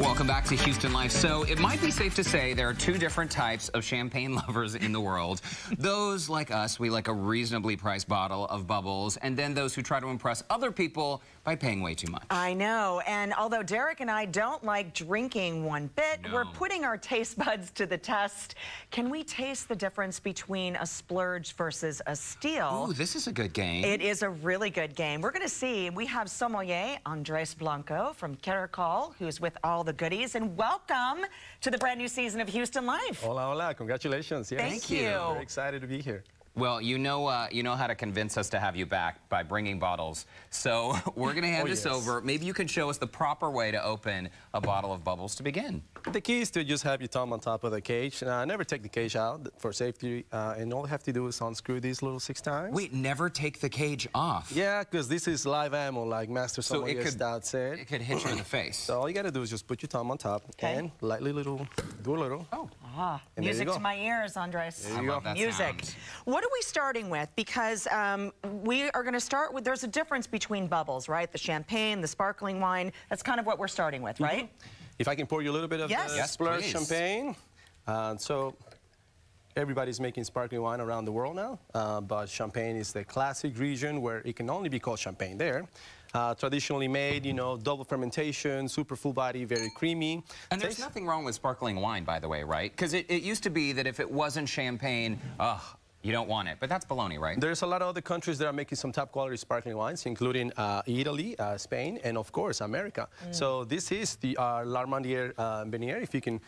Welcome back to Houston Life. So it might be safe to say there are two different types of champagne lovers in the world. those like us, we like a reasonably priced bottle of bubbles, and then those who try to impress other people by paying way too much. I know, and although Derek and I don't like drinking one bit, No. we're putting our taste buds to the test. Can we taste the difference between a splurge versus a steal? Ooh, this is a good game. It is a really good game. We're going to see. We have sommelier Andres Blanco from Caracol, who's with all the goodies. And welcome to the brand new season of Houston Life. Hola, hola. Congratulations. Yes. Thank you. Very excited to be here. Well, you know, uh, you know how to convince us to have you back by bringing bottles. So we're going to hand Oh, this yes. over. Maybe you can show us the proper way to open a bottle of bubbles to begin. The key is to just have your thumb on top of the cage. Uh, never take the cage out for safety. Uh, and all you have to do is unscrew these little six times. Wait, never take the cage off. Yeah, because this is live ammo, like Master So Sommelier it could, Stout said. it could hit you in the face. So all you got to do is just put your thumb on top Okay. and lightly little, do a little. oh. Ah, And music to my ears, Andres. There I go. love Music. sound. What are we starting with? Because um, we are going to start with, there's a difference between bubbles, right? The champagne, the sparkling wine. That's kind of what we're starting with, right? If I can pour you a little bit of Yes. the Yes, splurge please. champagne. Uh, so everybody's making sparkling wine around the world now, uh, but Champagne is the classic region where it can only be called Champagne there. Uh, traditionally made, you know, double fermentation, super full body, very creamy. And there's Tastes- nothing wrong with sparkling wine, by the way, right? Because it, it used to be that if it wasn't champagne, ugh, you don't want it. But that's baloney, right? There's a lot of other countries that are making some top quality sparkling wines, including uh, Italy, uh, Spain, and of course America. Mm. So this is the uh, Larmandier uh, Bernier, if you can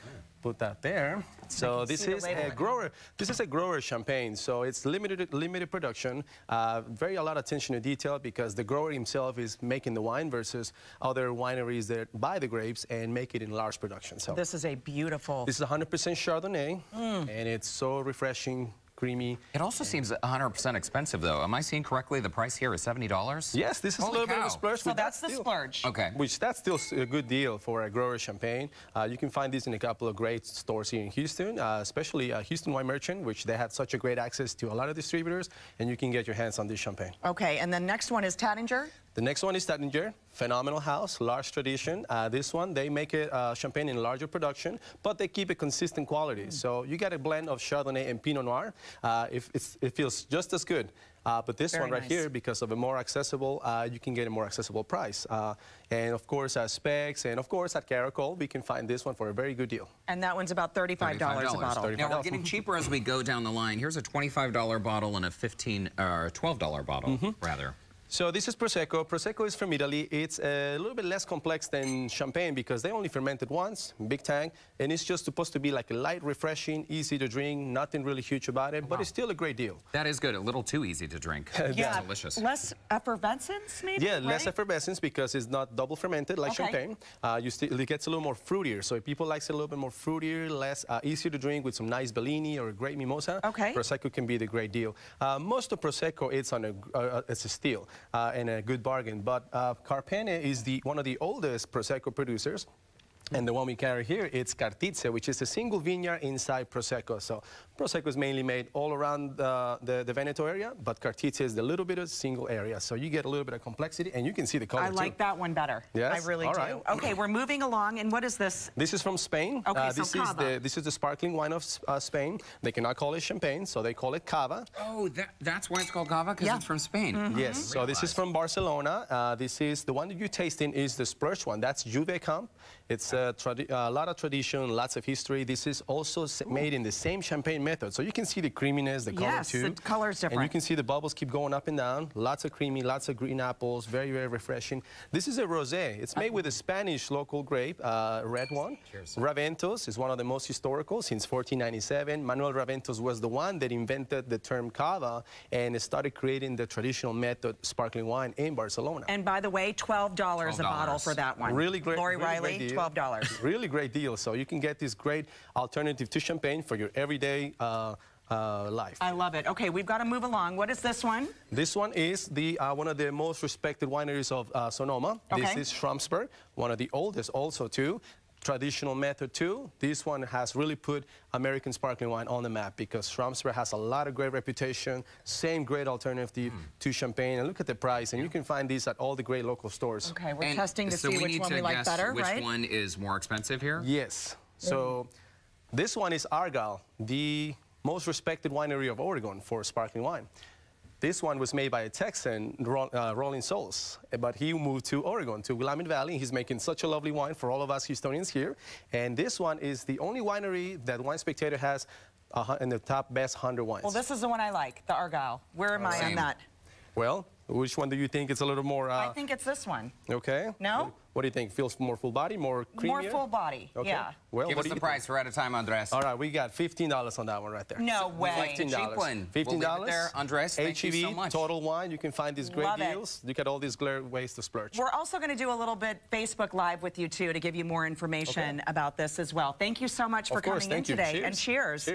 put that there. So this is a grower. This is a grower champagne. So it's limited limited production. Uh, very a lot of attention to detail because the grower himself is making the wine versus other wineries that buy the grapes and make it in large production. So This is a beautiful. this is 100% Chardonnay, Mm. and it's so refreshing, creamy. It also seems 100% expensive, though. Am I seeing correctly? The price here is $70? Yes, this is Holy a little bit of a splurge. so but that's the still- splurge. Okay. Which that's still a good deal for a grower champagne. Uh, you can find these in a couple of great stores here in Houston, uh, especially uh, Houston Wine Merchant, which they have such a great access to a lot of distributors, and you can get your hands on this champagne. Okay, and the next one is Taittinger. The next one is Taittinger, phenomenal house, large tradition. Uh, this one, they make it uh, champagne in larger production, but they keep a consistent quality. Mm. So you get a blend of Chardonnay and Pinot Noir. Uh, if it's, it feels just as good. Uh, but this Very one right nice. here, because of a more accessible, uh, you can get a more accessible price. Uh, and of course, at Specs, and of course at Caracol, we can find this one for a very good deal. And that one's about $35, a bottle. $35. Now, we're getting cheaper as we go down the line. Here's a $25 bottle and a 15 or $12 bottle, Mm-hmm. rather. So this is Prosecco. Prosecco is from Italy. It's a little bit less complex than Champagne because they only ferment it once, big tank, and it's just supposed to be like a light, refreshing, easy to drink, nothing really huge about it, but it's still a great deal. That is good. A little too easy to drink. Yeah, delicious. less effervescence, maybe. Yeah, less effervescence because it's not double fermented like Okay. champagne. Uh, you still, it gets a little more fruitier. So if people like it a little bit more fruitier, less uh, easier to drink with some nice Bellini or a great mimosa, Okay. Prosecco can be the great deal. Uh, most of Prosecco it's on a uh, it's a steal uh, and a good bargain. But uh, Carpene is the one of the oldest Prosecco producers. And the one we carry here, it's Cartizze, which is a single vineyard inside Prosecco. So Prosecco is mainly made all around uh, the, the Veneto area, but Cartizze is the little bit of single area. So you get a little bit of complexity, and you can see the color I like too. that one better. Yes? I really All do. right. Okay, we're moving along. And what is this? This is from Spain. Okay, Uh, so this is cava. the this is the sparkling wine of uh, Spain. They cannot call it champagne, so they call it cava. Oh, that, that's why it's called cava? Because Yeah. it's from Spain. Yes, so this is from Barcelona. Uh, this is the one that you're tasting is the splurge one. That's Juve Camp. It's a, uh, lot of tradition, lots of history. This is also Ooh. made in the same champagne method. So you can see the creaminess, the color yes, too. Yes, the color's different. And you can see the bubbles keep going up and down. Lots of creamy, lots of green apples, very, very refreshing. This is a rosé. It's made with a Spanish local grape, uh, red one. Cheers. Raventos is one of the most historical since 1497. Manuel Raventos was the one that invented the term cava and started creating the traditional method sparkling wine in Barcelona. And by the way, $12, $12. a bottle for that one. Really great. Lori really Riley, great $12 dollars. Really great deal. So you can get this great alternative to champagne for your everyday uh, uh, life. I love it. Okay, we've got to move along. What is this one? This one is the uh, one of the most respected wineries of uh, Sonoma. Okay. This is Schramsberg, one of the oldest also too traditional method too. This one has really put American sparkling wine on the map because Schramsberg has a lot of great reputation, same great alternative hmm. to champagne. And look at the price, and you can find these at all the great local stores. Okay, we're And testing to so see we which need one to we like guess better, which right? one is more expensive here? Yes. So this one is Argyle, the most respected winery of Oregon for sparkling wine. This one was made by a Texan, uh, Rollin Soles, but he moved to Oregon, to Willamette Valley. He's making such a lovely wine for all of us Houstonians here. And this one is the only winery that Wine Spectator has uh, in the top best 100 wines. Well, this is the one I like, the Argyle. Where am I on that? Well, which one do you think is a little more... Uh, I think it's this one. okay. No? What do you think? Feels more full body, more creamier? More full body, Okay. yeah. Well, Give what us the you price. We're out of time, Andres. All right, we got $15 on that one right there. No way. $15. cheap one. $15. We'll there. Andres, thank you HEB, so much. Total Wine. You can find these great Love it. deals. You get all these great ways to splurge. We're also going to do a little bit Facebook Live with you, too, to give you more information Okay. about this as well. Thank you so much for course, coming in you. today. Cheers. And cheers. Cheers.